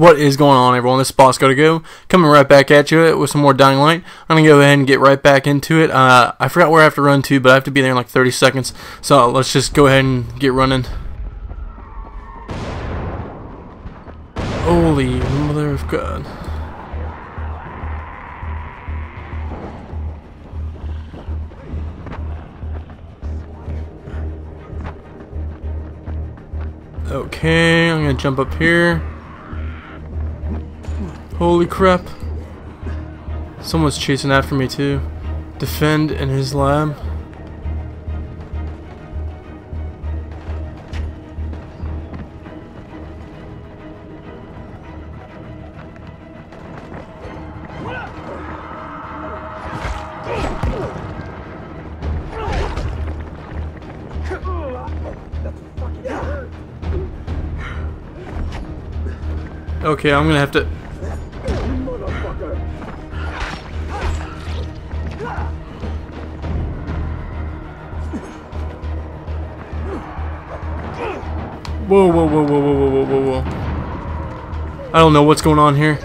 What is going on, everyone? This is Bosco2Go coming right back at you with some more Dying Light. I'm gonna go ahead and get right back into it. Uh, I forgot where I have to run to, but I have to be there in like 30 seconds. So let's just go ahead and get running. Holy mother of God! Okay, I'm gonna jump up here. Holy crap. Someone's chasing after me too. Defend in his lab. Okay, I'm gonna have to Whoa, whoa, whoa, whoa, whoa, whoa, whoa, whoa. I don't know what's going on here.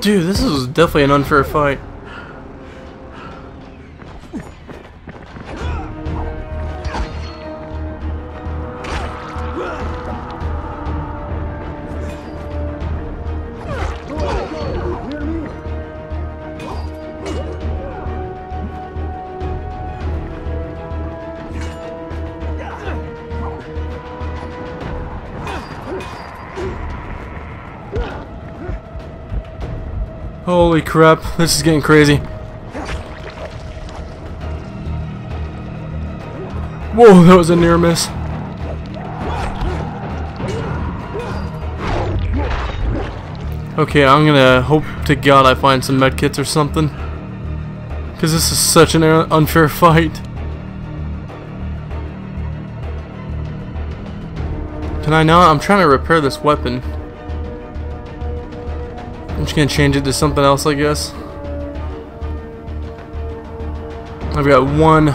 Dude, this is definitely an unfair fight. Crap, this is getting crazy. Whoa, that was a near miss. Okay, I'm gonna hope to god I find some medkits or something. Because this is such an unfair fight. Can I not? I'm trying to repair this weapon. I'm just gonna change it to something else, I guess. I've got one.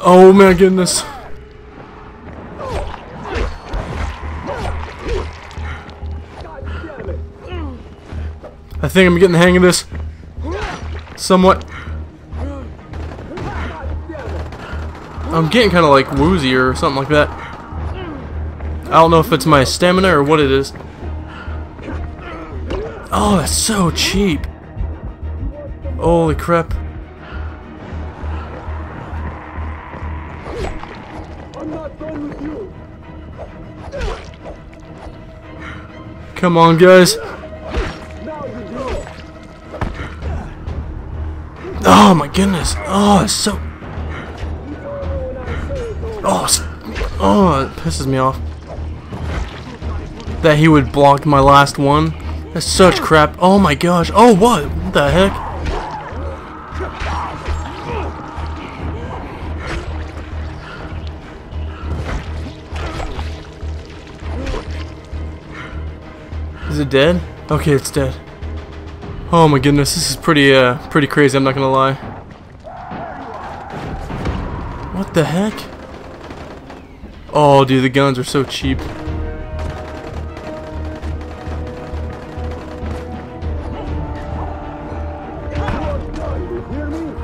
Oh my goodness. I think I'm getting the hang of this. Somewhat. I'm getting kind of like woozy or something like that. I don't know if it's my stamina or what it is. Oh, that's so cheap. Holy crap. Come on, guys. Oh my goodness. Oh, it's so Oh, oh, it pisses me off. That he would block my last one. That's such crap. Oh my gosh. Oh, what? What the heck? Is it dead? Okay, it's dead. Oh my goodness, this is pretty, uh, pretty crazy, I'm not gonna lie. What the heck? Oh, dude, the guns are so cheap.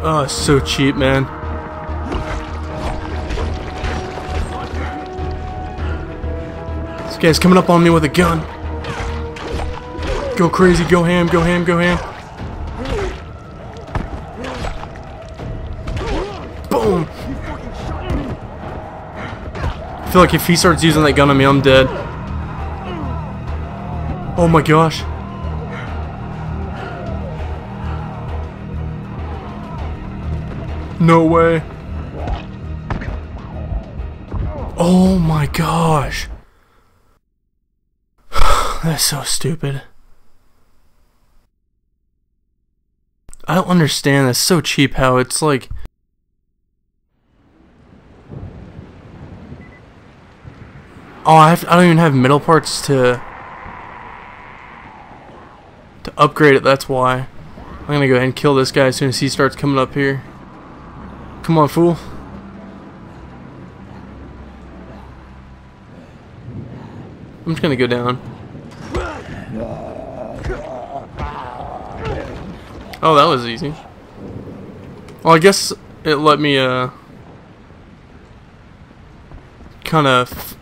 Oh, so cheap, man. This guy's coming up on me with a gun. Go crazy, go ham, go ham, go ham. Feel like if he starts using that gun on me, I'm dead. Oh my gosh. No way. Oh my gosh. That's so stupid. I don't understand. That's so cheap how it's like... Oh, I, have, I don't even have metal parts to to upgrade it, that's why. I'm gonna go ahead and kill this guy as soon as he starts coming up here. Come on, fool. I'm just gonna go down. Oh, that was easy. Well, I guess it let me, uh... Kind of...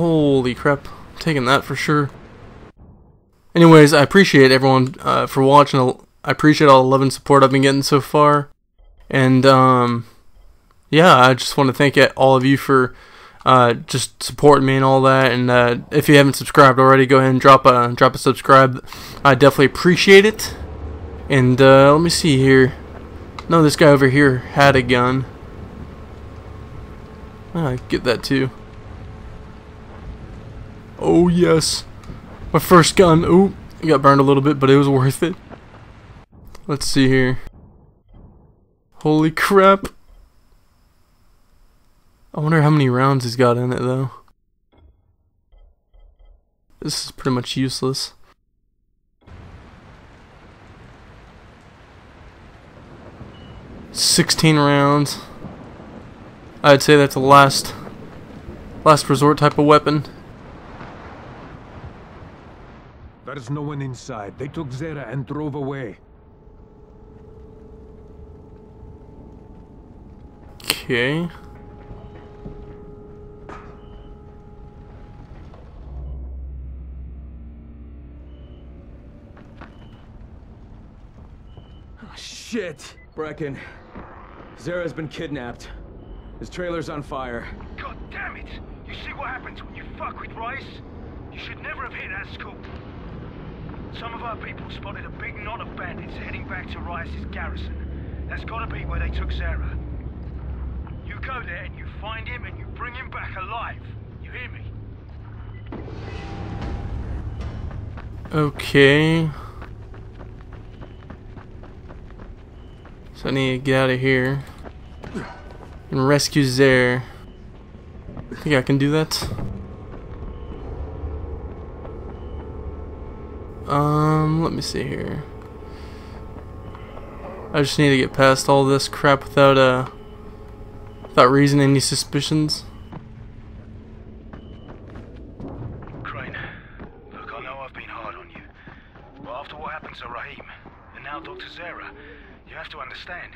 Holy crap. I'm taking that for sure. Anyways, I appreciate everyone uh, for watching. I appreciate all the love and support I've been getting so far. And, um yeah, I just want to thank all of you for uh, just supporting me and all that. And uh, if you haven't subscribed already, go ahead and drop a drop a subscribe. I definitely appreciate it. And uh, let me see here. No, this guy over here had a gun. I get that too. Oh yes, my first gun. Ooh, got burned a little bit, but it was worth it. Let's see here. Holy crap. I wonder how many rounds he's got in it though. This is pretty much useless. Sixteen rounds. I'd say that's the last last resort type of weapon. There's no one inside. They took Zere and drove away. Okay. Ah, shit! Brecken. Zere's been kidnapped. His trailer's on fire. God damn it! You see what happens when you fuck with Rais? You should never have hit that scoop. Some of our people spotted a big knot of bandits heading back to Rais's garrison. That's gotta be where they took Zere. You go there and you find him and you bring him back alive. You hear me? Okay. So I need to get out of here and rescue Zere. I think I can do that. Um, let me see here. I just need to get past all this crap without uh without raising any suspicions. Crane, look, I know I've been hard on you. But after what happened to Rahim, and now Dr. Zere, you have to understand.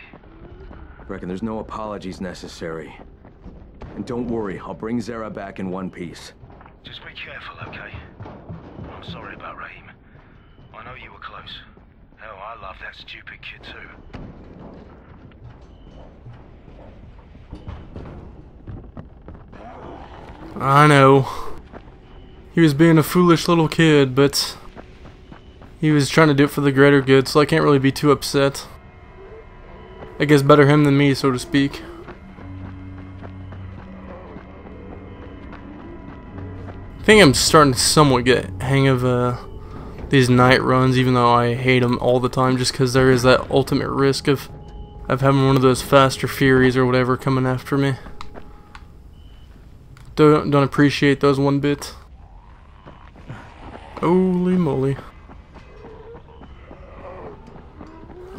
Brecken there's no apologies necessary. And don't worry, I'll bring Zere back in one piece. Just be careful, okay? I'm sorry about Rahim. I know you were close. Hell, I love stupid kid too. I know. He was being a foolish little kid, but he was trying to do it for the greater good, so I can't really be too upset. I guess better him than me, so to speak. I think I'm starting to somewhat get hang of uh, these night runs, even though I hate them all the time, just because there is that ultimate risk of of having one of those faster furies or whatever coming after me. Don't don't appreciate those one bit. Holy moly!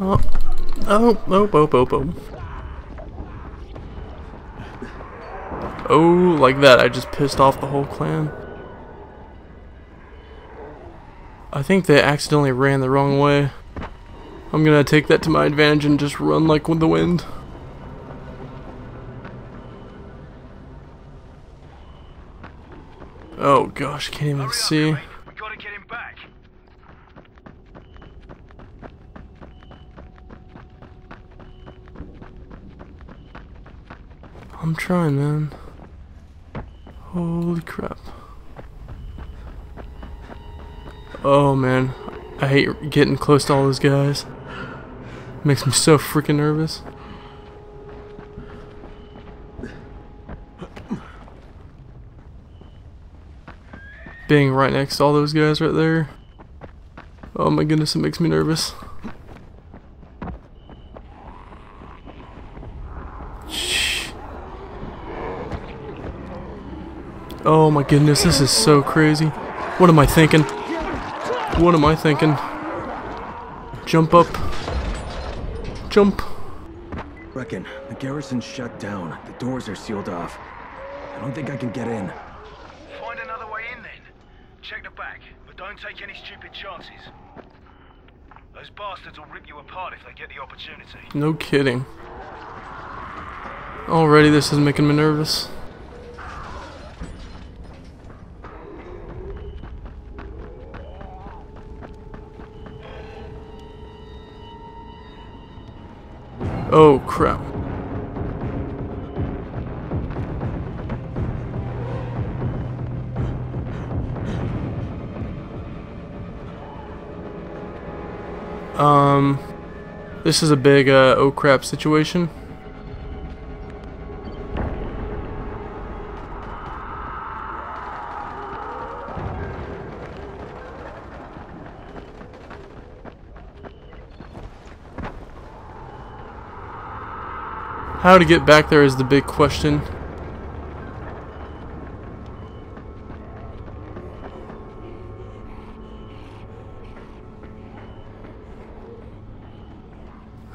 Oh, oh, oh, oh, oh, oh. Oh, like that. I just pissed off the whole clan. I think they accidentally ran the wrong way. I'm gonna take that to my advantage and just run like with the wind. Oh gosh, can't even Hurry see. Crane. We gotta get him back. I'm trying, man. Holy crap. Oh man, I hate getting close to all those guys. Makes me so freaking nervous. Being right next to all those guys right there. Oh my goodness, it makes me nervous. Oh my goodness, this is so crazy. What am I thinking? What am I thinking? Jump up. Jump. Brecken, the garrison's shut down. The doors are sealed off. I don't think I can get in. Find another way in then. Check the back, but don't take any stupid chances. Those bastards will rip you apart if they get the opportunity. No kidding. Already this is making me nervous. Oh crap. Um, this is a big uh, oh crap situation. How to get back there is the big question.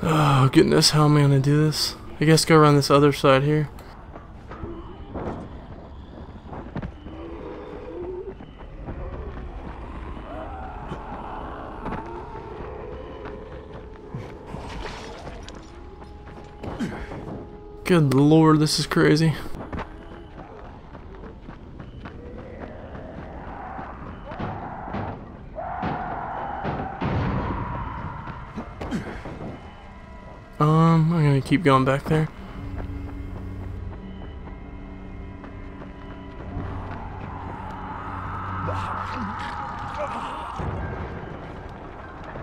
Oh goodness, how am I gonna do this? I guess go around this other side here. Good lord, this is crazy. Um, I'm gonna keep going back there.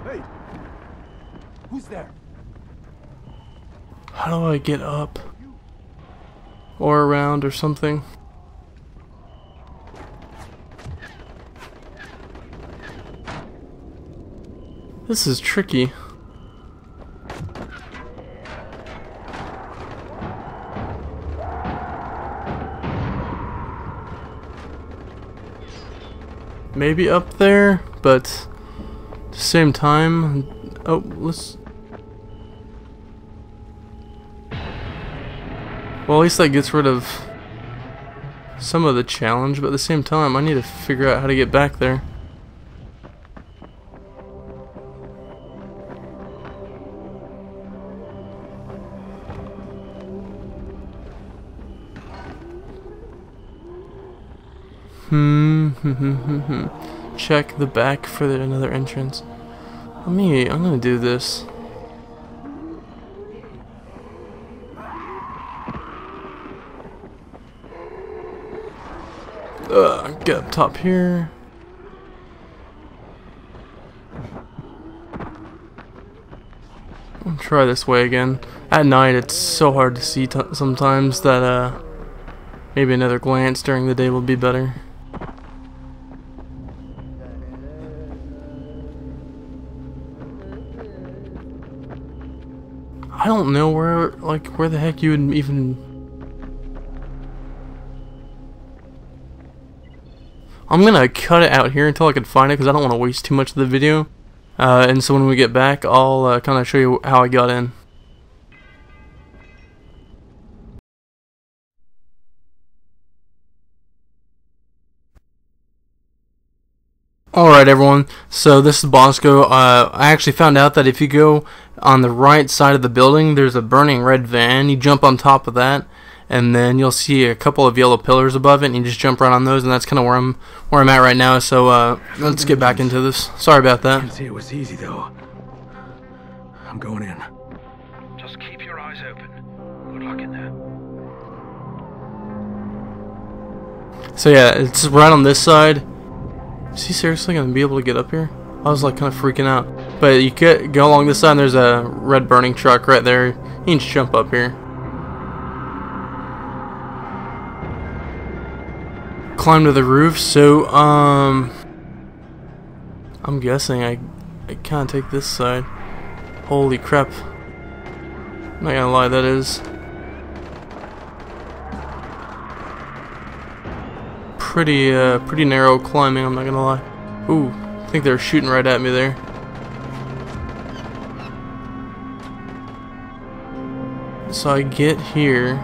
Hey! Who's there? How do I get up? Or around or something? This is tricky. Maybe up there, but at the same time, oh, let's Well, at least that gets rid of some of the challenge, but at the same time, I need to figure out how to get back there. Hmm, hmm, hmm, hmm, hmm. Check the back for the, another entrance. Let me, I'm gonna do this. Uh, get up top here. I'll try this way again. At night, it's so hard to see sometimes that uh, maybe another glance during the day will be better. I don't know where, like, where the heck you would even I'm gonna cut it out here until I can find it because I don't want to waste too much of the video. Uh, and so when we get back, I'll uh, kind of show you how I got in. Alright everyone, so this is Bosco. Uh, I actually found out that if you go on the right side of the building, there's a burning red van. You jump on top of that, and then you'll see a couple of yellow pillars above it, and you just jump right on those, and that's kind of where I'm where I'm at right now. So uh, let's get back into this. Sorry about I that. can see it was easy though. I'm going in. Just keep your eyes open. Good luck in there. So yeah, it's right on this side. Is he seriously gonna be able to get up here? I was like kind of freaking out. But you could go along this side. And there's a red burning truck right there. You can just jump up here. Climb to the roof. So um, I'm guessing I I can't take this side. Holy crap! I'm not gonna lie, that is pretty, uh, pretty narrow climbing, I'm not gonna lie. Ooh, I think they're shooting right at me there. So I get here.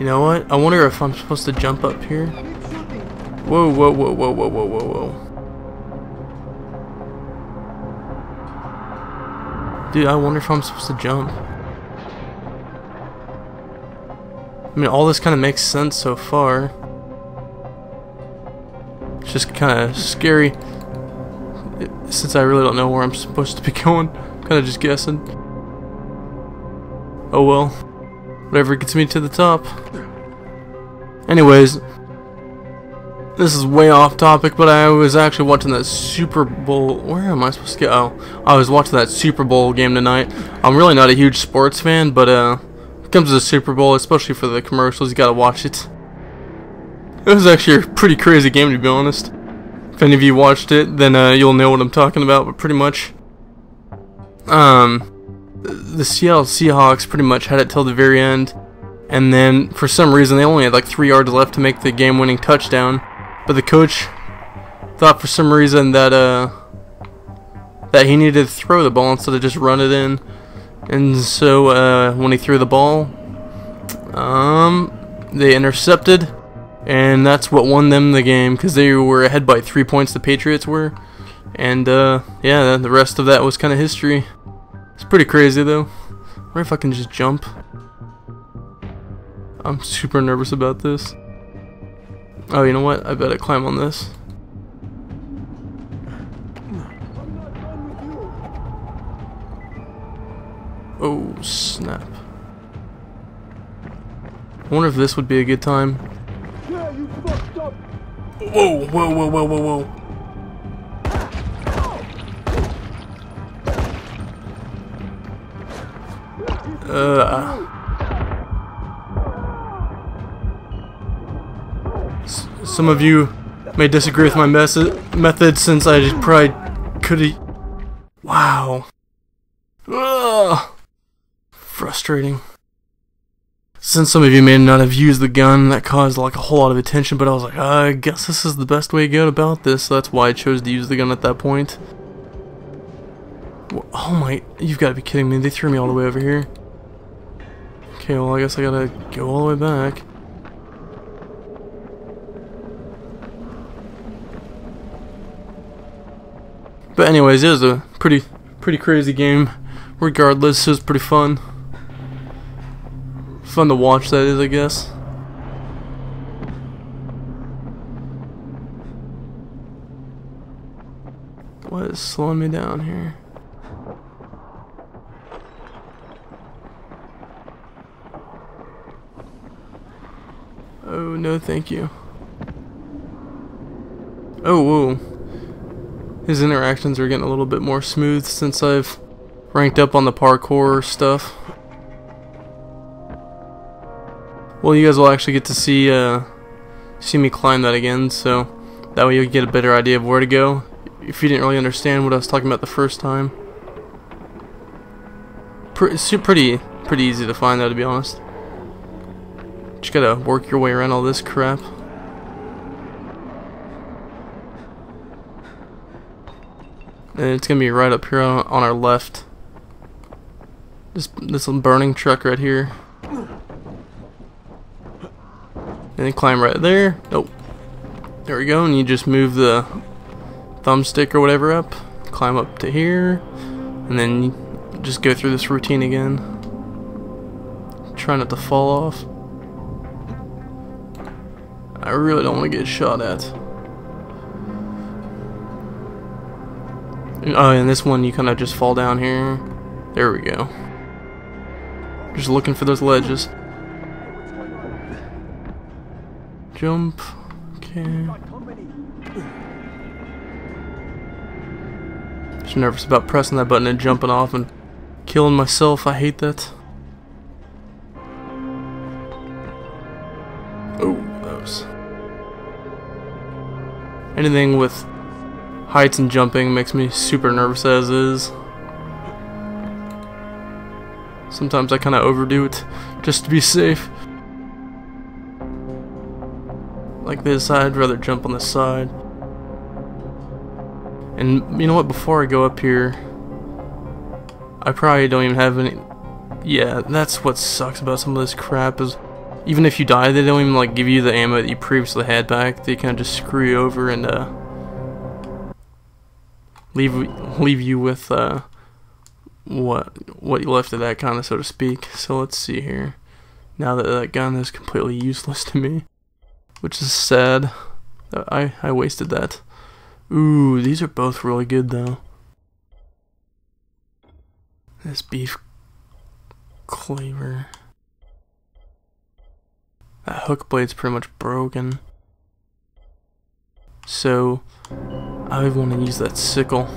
You know what? I wonder if I'm supposed to jump up here. Whoa, whoa, whoa, whoa, whoa, whoa, whoa, whoa. Dude, I wonder if I'm supposed to jump. I mean, all this kind of makes sense so far. It's just kind of scary. Since I really don't know where I'm supposed to be going. kind of just guessing. Oh well. Whatever gets me to the top. Anyways. This is way off topic, but I was actually watching that Super Bowl. Where am I supposed to go? Oh, I was watching that Super Bowl game tonight. I'm really not a huge sports fan, but uh, it comes to the Super Bowl, especially for the commercials, you gotta watch it. It was actually a pretty crazy game, to be honest. If any of you watched it, then uh, you'll know what I'm talking about, but pretty much. Um, the Seattle Seahawks pretty much had it till the very end. And then, for some reason, they only had like three yards left to make the game-winning touchdown. But the coach thought for some reason that uh that he needed to throw the ball instead of just run it in. And so uh, when he threw the ball, um, they intercepted, and that's what won them the game because they were ahead by three points. The Patriots were, and uh, yeah, the rest of that was kind of history. It's pretty crazy though. What if I can just jump? I'm super nervous about this. Oh, you know what? I better climb on this. Oh, snap. I wonder if this would be a good time. Whoa, whoa, whoa, whoa, whoa, whoa. Uh, some of you may disagree with my method since I probably could have. Wow. Ugh. Frustrating. Since some of you may not have used the gun, that caused like a whole lot of attention, but I was like, I guess this is the best way to go about this, so that's why I chose to use the gun at that point. Oh my, you've got to be kidding me, they threw me all the way over here. Okay, well I guess I gotta go all the way back. But anyways, it was a pretty pretty crazy game. Regardless, it was pretty fun. Fun to watch that is, I guess. What is slowing me down here? Oh, no thank you. Oh, whoa. His interactions are getting a little bit more smooth since I've ranked up on the parkour stuff. Well, you guys will actually get to see uh, see me climb that again, so that way you'll get a better idea of where to go. If you didn't really understand what I was talking about the first time. It's pretty, pretty easy to find though, to be honest. Just gotta work your way around all this crap. And it's gonna be right up here on, on our left. This this little burning truck right here. And then climb right there. Nope. There we go, and you just move the thumbstick or whatever up. Climb up to here. And then just go through this routine again. Try not to fall off. I really don't want to get shot at. Oh, and this one you kind of just fall down here. There we go. Just looking for those ledges. Jump. Okay. Just nervous about pressing that button and jumping off and killing myself. I hate that. anything with heights and jumping makes me super nervous as is. Sometimes I kind of overdo it just to be safe. Like this, I'd rather jump on the side. And you know what, before I go up here, I probably don't even have any... Yeah, that's what sucks about some of this crap is even if you die, they don't even like give you the ammo that you previously had back. They kind of just screw you over and uh, leave leave you with uh, what what you left of that kind of so to speak. So let's see here. Now that that gun is completely useless to me, which is sad. I I wasted that. Ooh, these are both really good though. This beef cleaver. That hook blade's pretty much broken. So, I want to use that sickle.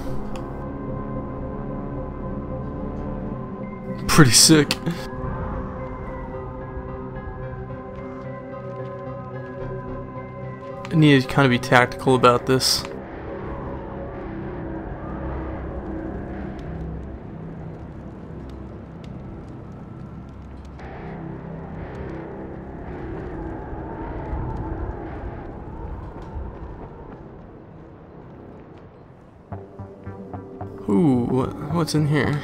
Pretty sick. I need to kind of be tactical about this. What's in here?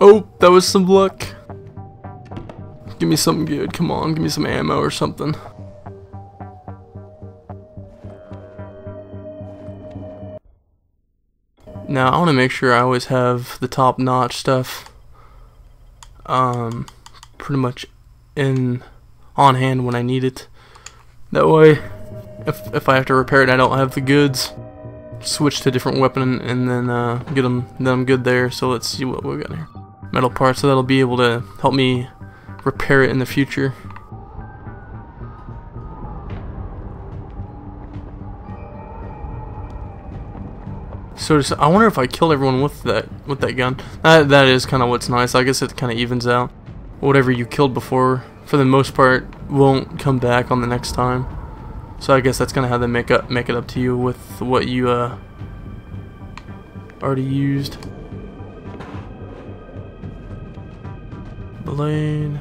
Oh, that was some luck. Give me something good. Come on, give me some ammo or something. Now, I want to make sure I always have the top-notch stuff um, pretty much in on hand when I need it. That way, if, if I have to repair it I don't have the goods, switch to a different weapon and then uh, get them, then I'm good there. So let's see what we got here. Metal parts, so that'll be able to help me repair it in the future. So just, I wonder if I killed everyone with that with that gun. That that is kind of what's nice. I guess it kind of evens out. Whatever you killed before for the most part, won't come back on the next time. So I guess that's of how they make up make it up to you with what you uh, already used. Blade.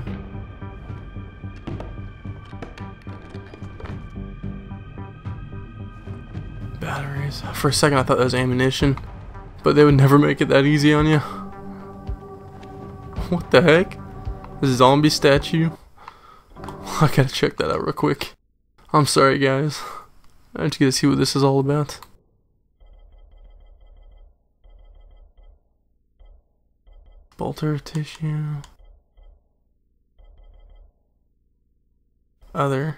Batteries. For a second I thought that was ammunition, but they would never make it that easy on you. What the heck? This zombie statue? I gotta check that out real quick. I'm sorry, guys. I just gotta see what this is all about. Volatile tissue. Other.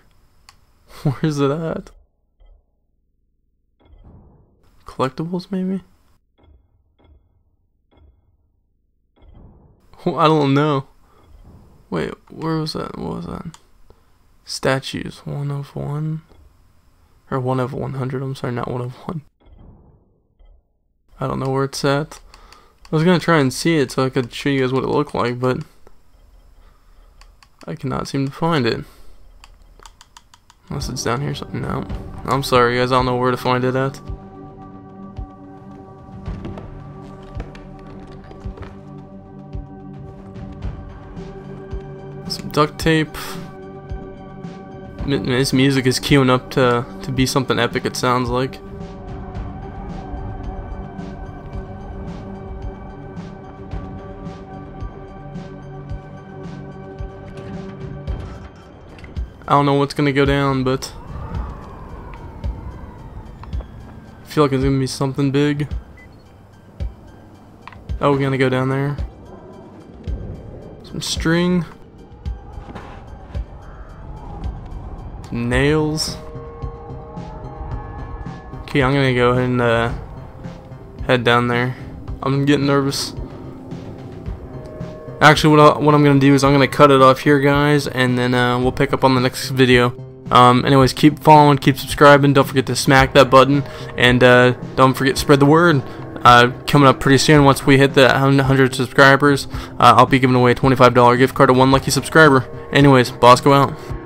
Where's it at? Collectibles, maybe? I don't know. Wait, where was that? What was that? Statues, one of one? Or one of 100, I'm sorry, not one of one. I don't know where it's at. I was gonna try and see it so I could show you guys what it looked like, but I cannot seem to find it. Unless it's down here something. No. I'm sorry guys, I don't know where to find it at. Some duct tape. This music is queuing up to, to be something epic it sounds like. I don't know what's gonna go down, but I feel like it's gonna be something big. Oh, we're gonna go down there. Some string. Nails. Okay, I'm gonna go ahead and uh, head down there. I'm getting nervous. Actually, what, I, what I'm gonna do is I'm gonna cut it off here, guys, and then uh, we'll pick up on the next video. Um, anyways, keep following, keep subscribing. Don't forget to smack that button, and uh, don't forget to spread the word. Uh, coming up pretty soon, once we hit the 100 subscribers, uh, I'll be giving away a $25 gift card to one lucky subscriber. Anyways, Bosco out.